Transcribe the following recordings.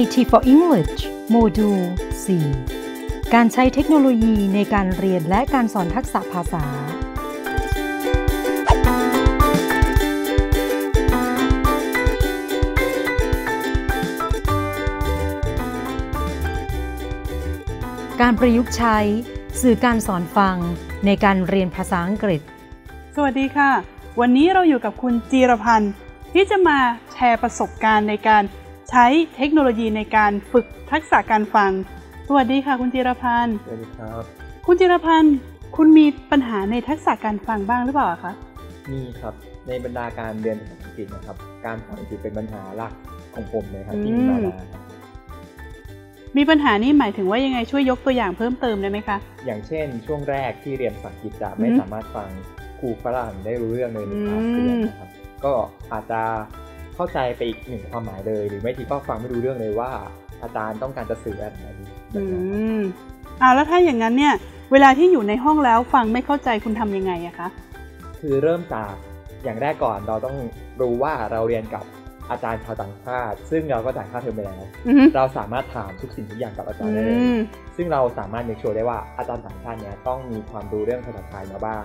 IT for English โมดูล 4 การใช้เทคโนโลยีในการเรียนและการสอนทักษะภาษา การประยุกต์ใช้ สื่อการสอนฟังในการเรียนภาษาอังกฤษ สวัสดีค่ะ วันนี้เราอยู่กับคุณจีรพันธ์ที่จะมาแชร์ประสบการณ์ในการ ใช้เทคโนโลยีในการฝึกทักษะการฟัง สวัสดีค่ะคุณจีรพันธ์ สวัสดีครับ คุณจีรพันธ์ คุณมีปัญหาในทักษะการฟังบ้างหรือเปล่าคะ มีครับ ในบรรดาการเรียนภาษาอังกฤษนะครับ การฟังถือเป็นปัญหาหลักของผมเลยครับที่มีมาอืมนานครับมีปัญหานี้หมายถึงว่ายังไงช่วยยกตัวอย่างเพิ่มเติมได้ไหมคะ อย่างเช่น ช่วงแรกที่เรียนภาษาอังกฤษจะไม่อืมสามารถฟังครูฝรั่งได้รู้เรื่องเลยในอืมคลาสเรียนนะครับ ก็อาจจะ เข้าใจไปอีกหนึ่งความหมายเลย หรือไม่ทีก็ฟังไม่รู้เรื่องเลยว่า อาจารย์ต้องการจะสื่ออะไรแบบอืนั้นครับมอ่าแล้วถ้าอย่างนั้นเนี่ย เวลาที่อยู่ในห้องแล้วฟังไม่เข้าใจคุณทำยังไงอะคะคือเริ่มจากอย่างแรกก่อนเราต้องรู้ว่าเราเรียนกับอาจารย์ชาวต่างชาติ ซึ่งเราก็จ่ายค่าเทอมไปแล้วอือฮึเราสามารถถามทุกสิ่งทุกอย่างกับอาจารอืย์ได้เลยมซึ่งเราสามารถ make sure ได้ว่าอาจารย์ต่างชาติเนี้ยต้องมีความรู้เรื่องภาษาไทยมาบ้าง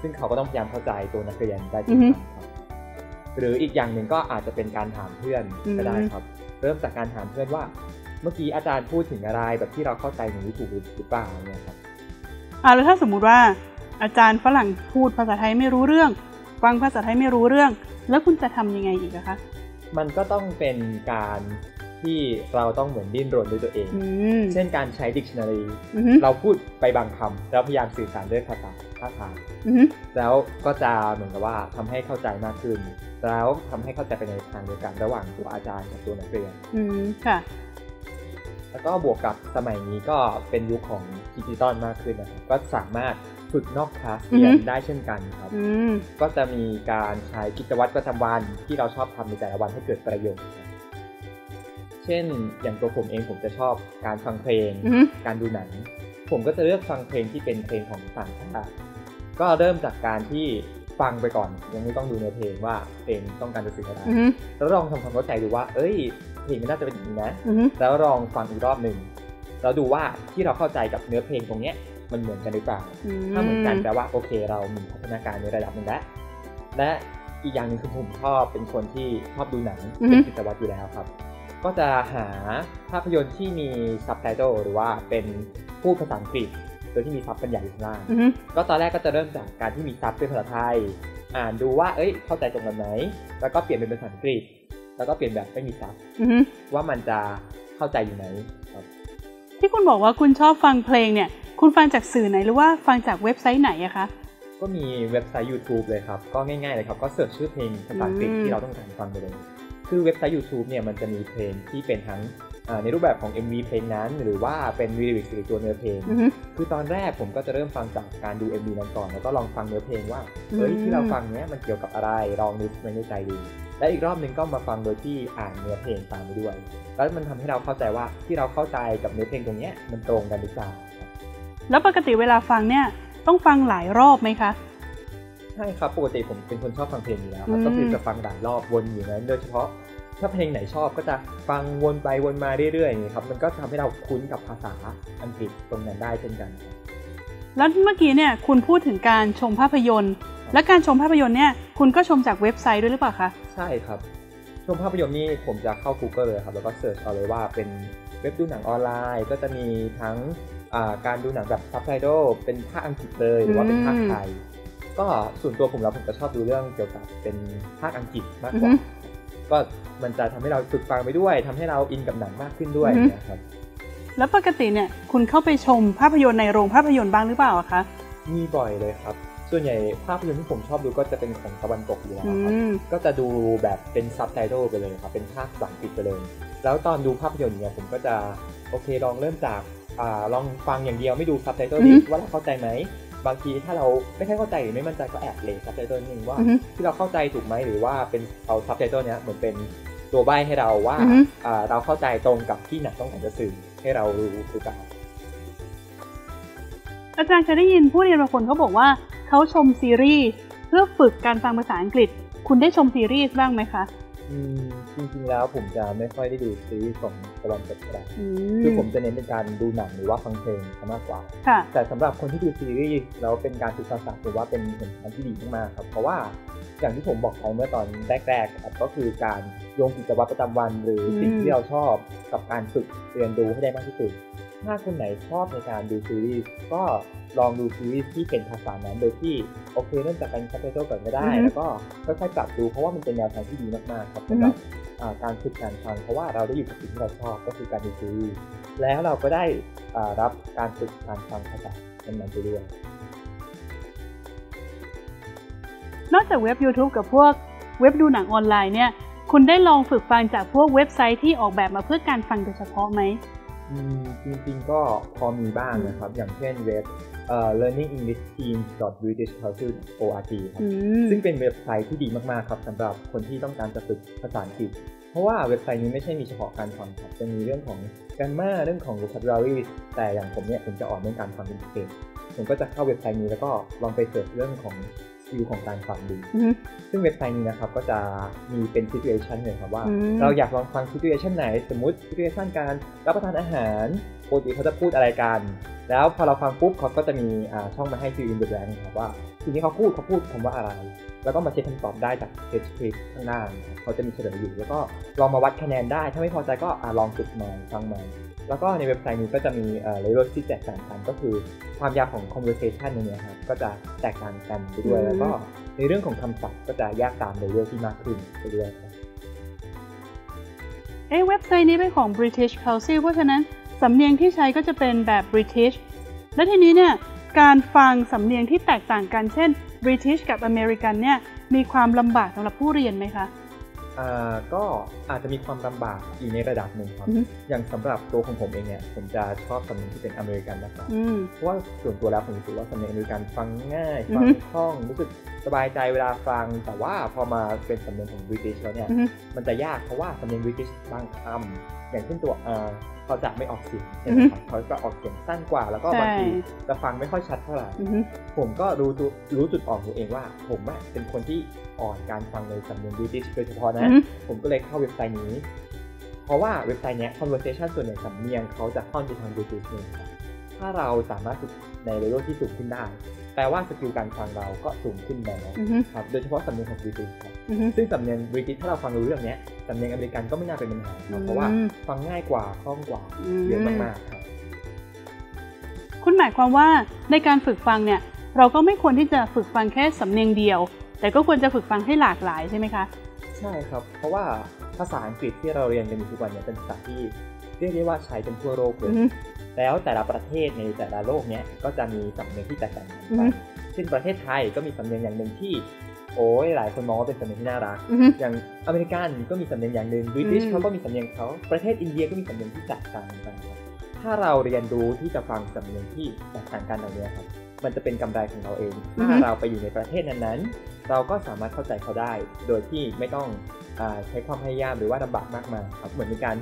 ซึ่งเขาก็ต้องพยายามเข้าใจตัวนักเรียนได้เช่นกันครับ หรืออีกอย่างหนึ่งก็อาจจะเป็นการถามเพื่อนอืมก็ได้ครับ เริ่มจากการถามเพื่อนว่า เมื่อกี้อาจารย์พูดถึงอะไรแบบที่เราเข้าใจอย่างนี้ถูกหรือเปล่าเนี่ยครับอ่าแล้วถ้าสมมุติว่า อาจารย์ฝรั่งพูดภาษาไทยไม่รู้เรื่อง ฟังภาษาไทยไม่รู้เรื่อง แล้วคุณจะทำยังไงอีกอะคะมันก็ต้องเป็นการ ที่เราต้องเหมือนดิ้นรนด้วยตัวเองอืมเช่นการใช้ dictionary อือฮึเราพูดไปบางคำแล้วพยายามสื่อสารด้วยภาษาท่าทางอือฮึแล้วก็จะเหมือนกับว่าทำให้เข้าใจมากขึ้น แล้วทำให้เข้าใจไปในทางเดียวกันระหว่างตัวอาจารย์กับตัวนักเรียนอืมค่ะ แล้วก็บวกกับสมัยนี้ก็เป็นยุคของดิจิตอลมากขึ้นนะครับก็สามารถฝึกนอกคลาสเรียนอือฮึได้เช่นกันครับอืมก็จะมีการใช้กิจวัตรประจำวันที่เราชอบทำในแต่ละวันให้เกิดประโยชน์ครับ เช่น อย่างตัวผมเองผมจะชอบการฟังเพลงอือฮึการดูหนัง ผมก็จะเลือกฟังเพลงที่เป็นเพลงของต่างชาติก็เริ่มจากการที่ฟังไปก่อน ยังไม่ต้องดูเนื้อเพลงว่าเพลงต้องการจะสื่ออะไรอือฮึแล้วลองทำความเข้าใจดูว่า เอ้ยเพลงมันน่าจะเป็นอย่างนี้นะอือฮึแล้วลองฟังอีกรอบหนึ่งแล้วดูว่าที่เราเข้าใจกับเนื้อเพลงตรงเนี้ยมันเหมือนกันหรือเปล่า ถ้าเหมือนกันแปลว่าโอเค เรามีพัฒนาการในระดับหนึ่งแล้วและอีกอย่างหนึ่งคือผมชอบเป็นคนที่ชอบดูหนังเป็นกิจวัตรอยู่แล้วครับ ก็จะหาภาพยนตร์ที่มีซับไตเติลหรือว่าเป็นพูดภาษาอังกฤษโดยที่มีซับเป็นใหญ่อยู่ข้างล่างอือฮึก็ตอนแรกก็จะเริ่มจากการที่มีซับเป็นภาษาไทย อ่านดูว่าเอ้ย เข้าใจตรงกันไหมแล้วก็เปลี่ยนเป็นภาษาอังกฤษ แล้วก็เปลี่ยนแบบไม่มีซับอือฮึว่ามันจะเข้าใจอยู่ไหมครับที่คุณบอกว่าคุณชอบฟังเพลงเนี่ย คุณฟังจากสื่อไหนหรือว่าฟังจากเว็บไซต์ไหนอะคะก็มีเว็บไซต์ YouTube เลยครับ ก็ง่ายๆเลยครับ ก็ search ชื่อเพลงภาษาอังกฤษอืมที่เราต้องการฟังไปเลย คือเว็บไซต์ YouTube เนี่ยมันจะมีเพลงที่เป็นทั้งอ่าในรูปแบบของ MV เพลงนั้น หรือว่าเป็นวีดิโอหรือตัวเนื้อเพลงอือฮึคือตอนแรกผมก็จะเริ่มฟังจากการดู MV นั้นก่อน แล้วก็ลองฟังเนื้อเพลงว่าเฮ้ยอืมที่เราฟังเนี้ยมันเกี่ยวกับอะไรลองนึกในใจดูและอีกรอบหนึ่งก็มาฟังโดยที่อ่านเนื้อเพลงตามไปด้วย แล้วมันทำให้เราเข้าใจว่าที่เราเข้าใจกับเนื้อเพลงตรงเนี้ยมันตรงกันหรือเปล่าครับแล้วปกติเวลาฟังเนี่ยต้องฟังหลายรอบไหมคะใช่ครับปกติผมเป็นคนชอบฟังเพลงอยู่แล้วครับอืมก็คือจะฟังหลายรอบวนอยู่นั้นโดยเฉพาะ ถ้าเพลงไหนชอบก็จะฟังวนไปวนมาเรื่อยๆอย่างนี้ครับมันก็ทำให้เราคุ้นกับภาษาอังกฤษตรงนั้นได้เช่นกันครับแล้วเมื่อกี้เนี่ยคุณพูดถึงการชมภาพยนตร์ และการชมภาพยนตร์เนี่ยคุณก็ชมจากเว็บไซต์ด้วยหรือเปล่าคะใช่ครับชมภาพยนตร์นี่ผมจะเข้า Google เลยครับแล้วก็เสิร์ชเอาเลยว่าเป็นเว็บดูหนังออนไลน์ ก็จะมีทั้งอ่าการดูหนังแบบซับไตเติลเป็นภาคอังกฤษเลยหรือว่าเป็นภาคไทยก็ส่วนตัวผมแล้วผมจะชอบดูเรื่องเกี่ยวกับเป็นภาคอังกฤษมากกว่าอือฮึ ก็มันจะทำให้เราฝึกฟังไปด้วยทำให้เราอินกับหนังมากขึ้นด้วยอือฮึนะครับแล้วปกติเนี่ยคุณเข้าไปชมภาพยนตร์ในโรงภาพยนตร์บ้างหรือเปล่าอะคะมีบ่อยเลยครับ ส่วนใหญ่ภาพยนตร์ที่ผมชอบดูก็จะเป็นของตะวันตกอยู่แล้วอืครับมก็จะดูแบบเป็นซับไตเติลไปเลยครับเป็นภาคภาษาอังกฤษไปเลย แล้วตอนดูภาพยนตร์เนี่ยผมก็จะโอเคลองเริ่มจากอ่าลองฟังอย่างเดียวไม่ดูซับไตเติลอือดิฮึว่าเราเข้าใจไหม บางทีถ้าเราไม่ค่อยเข้าใจหรือไม่มั่นใจก็แอบเลยซับไตเติลนึงว่าอือฮึที่เราเข้าใจถูกไหมหรือว่าเป็นเอาซับไตเติลเนี้ยเหมือนเป็นตัวใบ้ให้เราว่าอือฮึอ่าเราเข้าใจตรงกับที่หนังต้องการจะสื่อให้เรารู้หรือเปล่าอาจารย์เคยได้ยินผู้เรียนบางคนเขาบอกว่าเขาชมซีรีส์เพื่อฝึกการฟังภาษาอังกฤษ คุณได้ชมซีรีส์บ้างไหมคะอืม จริงๆแล้วผมจะไม่ค่อยได้ดูซีรีส์ของตะวันตกอะไรคือผมจะเน้นเป็นการดูหนังหรือว่าฟังเพลงมากกว่าค่ะแต่สำหรับคนที่ดูซีรีส์แล้วเป็นการศึกษาศาสตร์ถือว่าเป็นผลงานที่ดีมากๆครับ เพราะว่าอย่างที่ผมบอกไปเมื่อตอนแรกๆครับก็คือการโยงกิจวัตรประจำวัน หรือสิ่งที่เราชอบกับการฝึกเรียนรู้ให้ได้มากที่สุดถ้าคนไหนชอบในการดูซีรีส์ก็ลองดูซีรีส์ที่เป็นภาษานั้นโดยที่โอเคเริ่มจากการซับไตเติลก่อนก็ได้ แล้วก็ค่อยๆปรับดูเพราะว่ามันเป็นแนวทางที่ดีมากๆครับสำหรับ การฝึกการฟังเพราะว่าเราได้อยู่กับสิ่งที่เราชอบก็คือการดูซีรีส์แล้วเราก็ได้รับการฝึกการฟังภาษานั้นๆไปด้วยนอกจากเว็บ YouTube กับพวกเว็บดูหนังออนไลน์เนี่ย คุณได้ลองฝึกฟังจากพวกเว็บไซต์ที่ออกแบบมาเพื่อการฟังโดยเฉพาะไหม จริงๆก็พอมีบ้างนะครับ อย่างเช่นเว็บ learningenglishteens.britishcouncil.org ครับซึ่งเป็นเว็บไซต์ที่ดีมากๆครับสำหรับคนที่ต้องการจะฝึกภาษาอังกฤษ เพราะว่าเว็บไซต์นี้ไม่ใช่มีเฉพาะการฟังครับ จะมีเรื่องของ grammar เรื่องของ vocabulary แต่อย่างผมเนี่ยผมจะอ่อนเรื่องการฟังเป็นพิเศษผมก็จะเข้าเว็บไซต์นี้แล้วก็ลองไป search เรื่องของ วิวของการฟังดู ซึ่งเว็บไซต์นี้นะครับก็จะมีเป็น situation เลยครับว่า เราอยากลองฟัง situation ไหน สมมติ situation การรับประทานอาหารปกติเขาจะพูดอะไรกัน แล้วพอเราฟังปุ๊บเขาก็จะมีช่องมาให้ fill in the blank ครับว่าทีนี้เขาพูดเขาพูดคำว่าอะไร แล้วก็มาเช็คคำตอบได้จาก text script ข้างหน้าเขาจะมีเฉลยอยู่แล้วก็ลองมาวัดคะแนนได้ ถ้าไม่พอใจก็ลองฝึกใหม่ฟังใหม่ แล้วก็ในเว็บไซต์นี้ก็จะมีเลเวลที่แตกต่างกันก็คือความยาวของ conversation เนี่ยครับก็จะแตกต่างกันไปด้วย แล้วก็ในเรื่องของคำศัพท์ก็จะยากตามเลเวลที่มากขึ้นไปด้วยครับเอ๊เว็บไซต์นี้เป็นของ British Council เพราะฉะนั้นสำเนียงที่ใช้ก็จะเป็นแบบ British และทีนี้เนี่ยการฟังสำเนียงที่แตกต่างกันเช่น British กับ American เนี่ยมีความลำบากสำหรับผู้เรียนไหมคะ ก็อาจจะมีความลำบากอยู่ในระดับหนึ่งครับ อย่างสำหรับตัวของผมเองเนี่ย ผมจะชอบสำเนียงที่เป็นอเมริกันนะครับเพราะว่าส่วนตัวแล้วผมรู้สึกว่าสำเนียงอเมริกันฟังง่ายฟังคล่องรู้สึกสบายใจเวลาฟัง แต่ว่าพอมาเป็นสำเนียงของบริติชแล้วเนี่ย มันจะยากเพราะว่าสำเนียงบริติชบางคำ อย่างเช่นตัวเขาจะไม่ออกเสียงใช่ไหมครับเขาจะออกเสียงสั้นกว่า แล้วก็บางทีจะฟังไม่ค่อยชัดเท่าไหร่ผมก็รู้รู้จุดอ่อนตัวเองว่า ผมเป็นคนที่อ่อนการฟังในสำเนียงบริติชโดยเฉพาะนะ ผมก็เลยเข้าเว็บไซต์นี้ เพราะว่าเว็บไซต์นี้ conversation ส่วนใหญ่สำเนียงเขาจะค่อนไปทางบริติชเลยครับถ้าเราสามารถฝึกในเลเวลที่สูงขึ้นได้แปลว่า skill การฟังเราก็สูงขึ้นแล้วครับ โดยเฉพาะสำเนียงของ British ครับซึ่งสำเนียง British ถ้าเราฟังรู้เรื่องนี้สำเนียงอเมริกันก็ไม่น่าเป็นปัญหาครับเพราะว่าฟังง่ายกว่าคล่องกว่าเยอะมากๆครับคุณหมายความว่าในการฝึกฟังเนี่ยเราก็ไม่ควรที่จะฝึกฟังแค่สำเนียงเดียว แต่ก็ควรจะฝึกฟังให้หลากหลายใช่ไหมคะ ใช่ครับ เพราะว่าภาษาอังกฤษที่เราเรียนกันอยู่ทุกวันเนี่ยเป็นภาษาที่เรียกได้ว่าใช้เป็นทั่วโลกเลยแล้วแต่ละประเทศในแต่ละโลกเนี้ยก็จะมีสำเนียงที่แตกต่างกันไปเช่นประเทศไทยก็มีสำเนียงอย่างหนึ่งที่ โอ้ยหลายคนมองว่าเป็นสำเนียงที่น่ารัก อย่างอเมริกันก็มีสำเนียงอย่างหนึ่งบริติชเขาก็มีสำเนียงเขาประเทศอินเดียก็มีสำเนียงที่แตกต่างกันครับถ้าเราเรียนรู้ที่จะฟังสำเนียงที่แตกต่างกันเหล่านี้ครับ มันจะเป็นกำไรของเราเอง ถ้าเราไปอยู่ในประเทศนั้นๆ เราก็สามารถเข้าใจเขาได้ โดยที่ไม่ต้องอใช้ความพยายามหรือว่าลำบากมากมายครับ เหมือนเป็นการ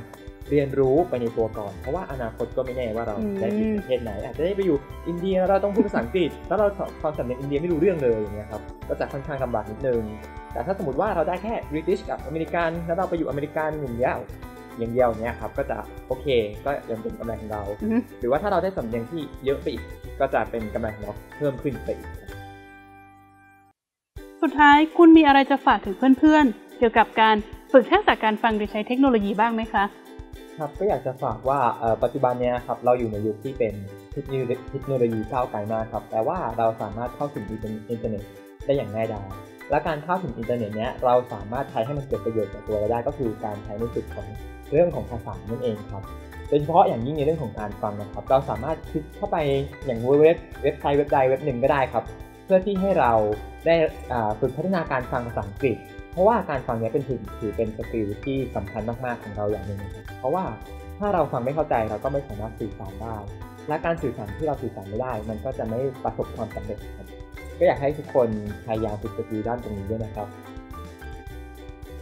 เรียนรู้ไปในตัวก่อน เพราะว่าอนาคตก็ไม่แน่ว่าเราได้ไปประเทศไหน อาจจะได้ไปอยู่อินเดียเราต้องพูดภาษาอังกฤษ แล้วเราความสำเนียงอินเดียไม่รู้เรื่องเลยอย่างเงี้ยครับ ก็จะค่อนข้างลำบากนิดนึง แต่ถ้าสมมติว่าเราได้แค่บริติชกับอเมริกันแล้วเราไปอยู่อเมริกันหนึ่งเดียวอย่างเดียวเนี้ยครับก็จะโอเคก็ยังเป็นกำไรของเรา หรือว่าถ้าเราได้สำเนียงที่เยอะไปอีกก็จะเป็นกำไรของเราเพิ่มขึ้นไปอีกสุดท้ายคุณมีอะไรจะฝากถึงเพื่อนๆ เกี่ยวกับการฝึกทักษะการฟังโดยใช้เทคโนโลยีบ้างไหมคะครับก็อยากจะฝากว่าปัจจุบันนี้ครับเราอยู่ในยุคที่เป็นเทคโนโลยีก้าวไกลมากครับแต่ว่าเราสามารถเข้าถึงอินเทอร์เน็ต ได้อย่างง่ายดายและการเข้าถึงอินเทอร์เน็ตเนี้ยเราสามารถใช้ให้มันเกิดประโยชน์กับตัวเราได้ก็คือการใช้ในจุดของเรื่องของภาษานั่นเองครับโดยเฉพาะอย่างยิ่งในเรื่องของการฟังนะครับ เราสามารถคลิกเข้าไปอย่างเว็บเว็บไซต์เว็บใดเว็บหนึ่งก็ได้ครับ เพื่อที่ให้เราได้ฝึกพัฒนาการฟังภาษาอังกฤษ เพราะว่าการฟังนี้เป็นถือถือเป็น skill ที่สำคัญมากๆของเราอย่างหนึ่งเพราะว่าถ้าเราฟังไม่เข้าใจเราก็ไม่สามารถสื่อสารได้ และการสื่อสารที่เราสื่อสารไม่ได้ มันก็จะไม่ประสบความสำเร็จครับ ก็อยากให้ทุกคนพยายามฝึก skill ด้านตรงนี้ด้วยนะครับ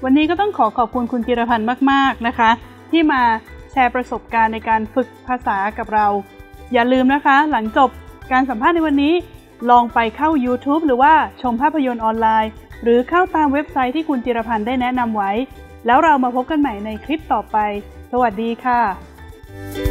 วันนี้ก็ต้องขอขอบคุณคุณจิรพันธ์มาก ๆ นะคะ ที่มาแชร์ประสบการณ์ในการฝึกภาษากับเรา อย่าลืมนะคะ หลังจบการสัมภาษณ์ในวันนี้ ลองไปเข้า YouTube หรือว่าชมภาพยนตร์ออนไลน์ หรือเข้าตามเว็บไซต์ที่คุณจิรพันธ์ได้แนะนำไว้ แล้วเรามาพบกันใหม่ในคลิปต่อไป สวัสดีค่ะ